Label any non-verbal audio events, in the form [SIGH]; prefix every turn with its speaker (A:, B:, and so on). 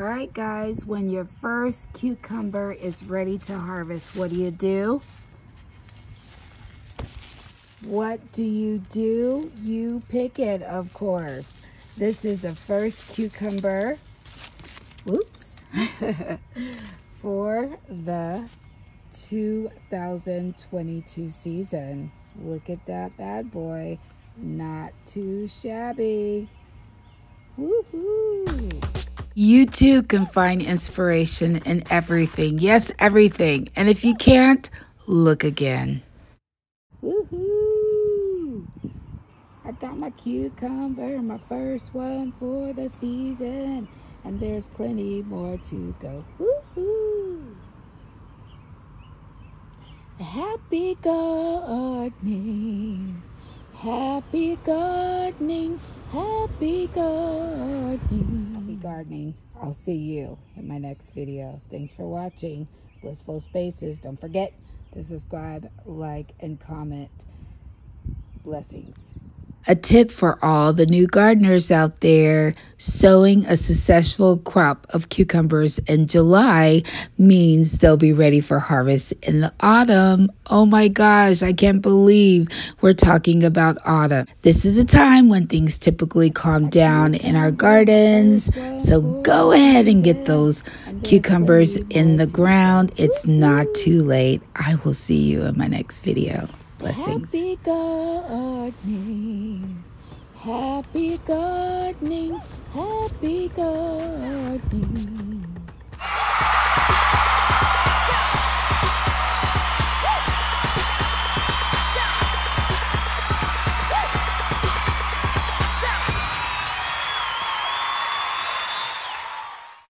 A: All right, guys, when your first cucumber is ready to harvest, what do you do? What do you do? You pick it, of course. This is the first cucumber, whoops, [LAUGHS] for the 2022 season. Look at that bad boy. Not too shabby. Woohoo! You too can find inspiration in everything. Yes, everything. And if you can't, look again. Woohoo! I got my cucumber, my first one for the season. And there's plenty more to go. Woohoo! Happy gardening. Happy gardening. Happy gardening. Gardening. I'll see you in my next video. Thanks for watching. Blissful Spaces. Don't forget to subscribe, like, and comment. Blessings. A tip for all the new gardeners out there sowing a successful crop of cucumbers in July means they'll be ready for harvest in the autumn. Oh my gosh, I can't believe we're talking about autumn. This is a time when things typically calm down in our gardens. So go ahead and get those cucumbers in the ground. It's not too late. I will see you in my next video. Blessings. Gardening. Happy gardening. Happy gardening.